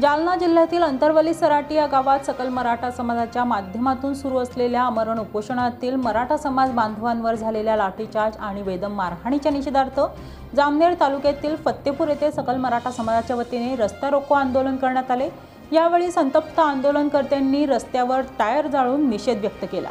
जालना जिल्ह्यातील अंतरवली सराटी या गावात सकल मराठा समाजाच्या माध्यमातून सुरू असलेल्या अमरण उपोषणातील मराठा समाज बांधवांवर झालेल्या लाठीचार्ज आणि वेदम मारहाणीच्या निषेधार्थ जामनेर तालुक्यातील फत्तेपूर येथे सकल मराठा समाजाच्या वतीने रस्ता रोको आंदोलन करण्यात आले. यावेळी संतप्त आंदोलनकर्त्यांनी रस्त्यावर टायर जाळून निषेध व्यक्त केला.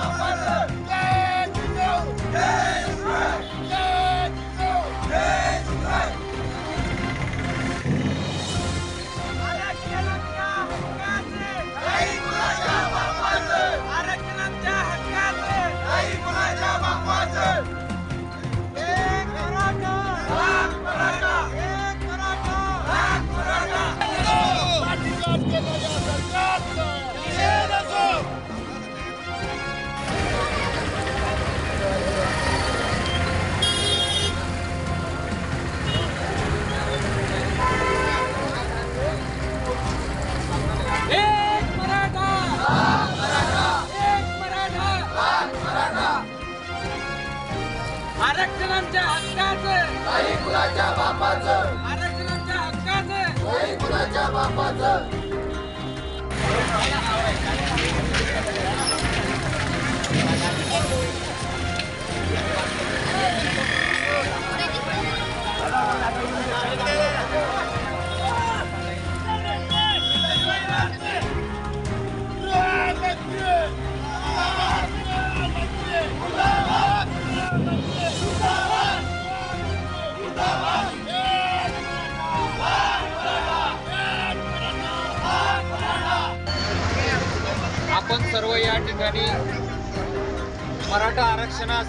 आरक्षणाच्या हक्काचे. आरक्षणाच्या हक्काचे. आपण सर्व या ठिकाणी मराठा आरक्षणास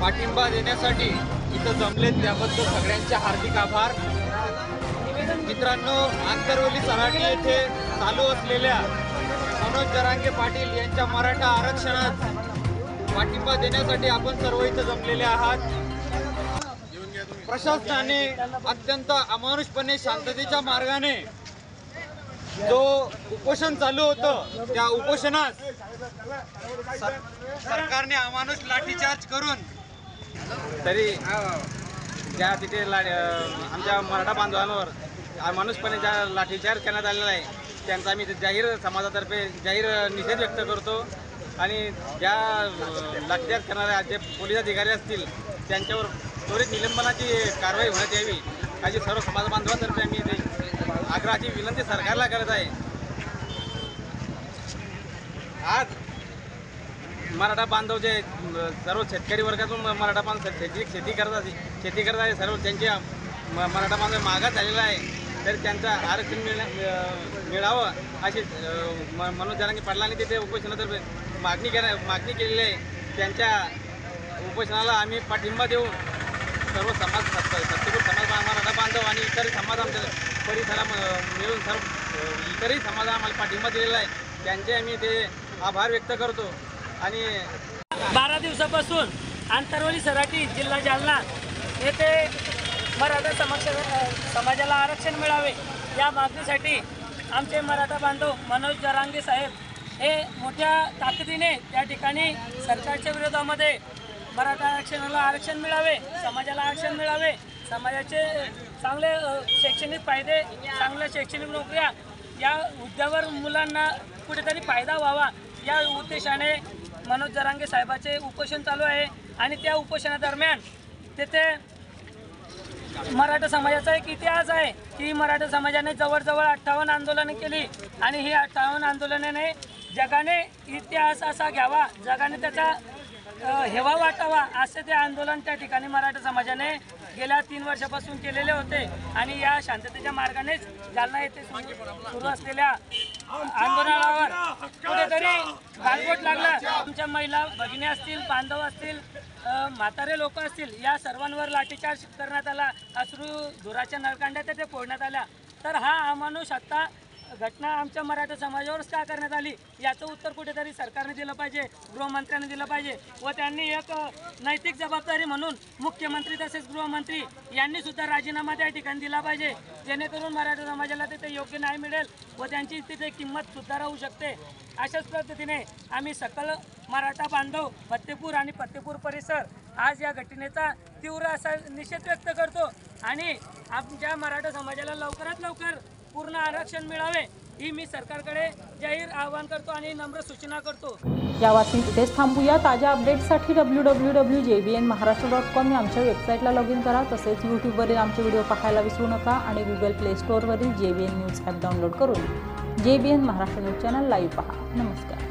पाठिंबा देण्यासाठी इथं जमलेत. त्याबद्दल सगळ्यांचे हार्दिक आभार. मित्रांनो आंतरवली सराटी येथे चालू असलेल्या मनोज जरांगे पाटील यांच्या मराठा आरक्षणास पाठिंबा देण्यासाठी आपण सर्व इथं जमलेले आहात. प्रशासनाने अत्यंत अमानुषपणे शांततेच्या मार्गाने जो उपोषण चालू होतं त्या उपोषणात सर- सरकारने अमानुष लाठीचार्ज करून तरी ज्या तिथे ला आमच्या मराठा बांधवांवर अमानुषपणे ज्या लाठीचार्ज करण्यात आलेला आहे त्यांचा आम्ही जाहीर समाजातर्फे जाहीर निषेध व्यक्त करतो. आणि ज्या लाठीचार्ज करणाऱ्या जे पोलीस अधिकारी असतील त्यांच्यावर त्वरित निलंबनाची कारवाई होण्यात यावी अशी सर्व समाज बांधवांतर्फे आम्ही आग्रहाची विनंती सरकारला करत आहे. आज मराठा बांधव जे सर्व शेतकरी वर्गातून मराठा बांधव शेती शेती करतात शेती करत आहे सर्व त्यांच्या म- मराठा बांधव मागास झालेला आहे. तर त्यांचं आरक्षण मिळण्या मिळ- मिळावं अशी अं, म- मनोज जरांगे पाटलांनी तिथे उपोषणातर्फे मागणी करा मागणी केलेली आहे. त्यांच्या उपोषणाला आम्ही पाठिंबा देऊन सर्व समाज सत्त- सत्तेपूर समाज मराठा बांधव आणि इतर समाज आमच्या परिसरा म- मिळून सर्व इतरही समाज आम्हाला पाठिंबा दिलेला आहे. त्यांचे आम्ही ते आभार व्यक्त करतो. आणि बारा दिवसापासून आंतरवली सराटी जिल्हा जालना येथे मराठा समक्ष समाजाला आरक्षण मिळावे या मागणीसाठी आमचे मराठा बांधव मनोज जरांगे साहेब हे मोठ्या ताकदीने त्या ठिकाणी सरकारच्या विरोधामध्ये मराठा आरक्षणाला आरक्षण मिळावे समाजाला आरक्षण मिळावे समाजाचे चांगले शैक्षणिक फायदे चांगल्या शैक्षणिक नोकऱ्या या मुद्द्यावर मुलांना कुठेतरी फायदा व्हावा या उद्देशाने मनोज जरांगे साहेबाचे उपोषण चालू आहे आणि त्या उपोषणादरम्यान तेथे मराठा समाजाचा एक इतिहास आहे. की मराठा समाजाने जवळजवळ अठ्ठावन्न आंदोलनं केली आणि ही अठ्ठावन्न आंदोलनाने जगाने इतिहास असा घ्यावा जगाने त्याचा हेवा वाटावा असे ते आंदोलन त्या ठिकाणी मराठा समाजाने गेल्या तीन वर्षापासून केलेले होते आणि या शांततेच्या मार्गानेच जालना येथे सुरू सुरू असलेल्या आंदोलनावर कुठेतरी गालबोट लागला. तुमच्या महिला भगिनी असतील बांधव असतील म्हातारे लोक असतील या सर्वांवर लाठीचार्ज करण्यात आला. अश्रू धुराच्या नळकांड्या तेथे फोडण्यात आल्या. तर हा अमानुष आत्ता घटना आमच्या मराठा समाजावरच का करण्यात आली? याचं उत्तर कुठेतरी सरकारने दिलं पाहिजे गृहमंत्र्यांनी दिलं पाहिजे. व त्यांनी एक नैतिक जबाबदारी म्हणून मुख्यमंत्री तसेच गृहमंत्री यांनी सुद्धा राजीनामा त्या ठिकाणी दिला पाहिजे. जेणेकरून मराठा समाजाला तिथे योग्य न्याय मिळेल व त्यांची तिथे किंमत सुद्धा राहू शकते. अशाच पद्धतीने आम्ही सकल मराठा बांधव फत्तेपूर आणि फत्तेपूर परिसर आज या घटनेचा तीव्र असा निषेध व्यक्त करतो. आणि आमच्या मराठा समाजाला लवकरात लवकर पूर्ण आरक्षण मिळावे ही मी सरकारकडे जाहीर आवाहन करतो आणि नम्र सूचना करतो. या बातमी इथेच थांबूया. ताज्या अपडेट्ससाठी W W W J B N Maharashtra dot com या आमच्या वेबसाईटला लॉग इन करा. तसेच यूट्यूबवरील आमचे व्हिडिओ पाहायला विसरू नका आणि Google play स्टोअरवरील J B N news app download करून J B N Maharashtra news channel live पहा. नमस्कार.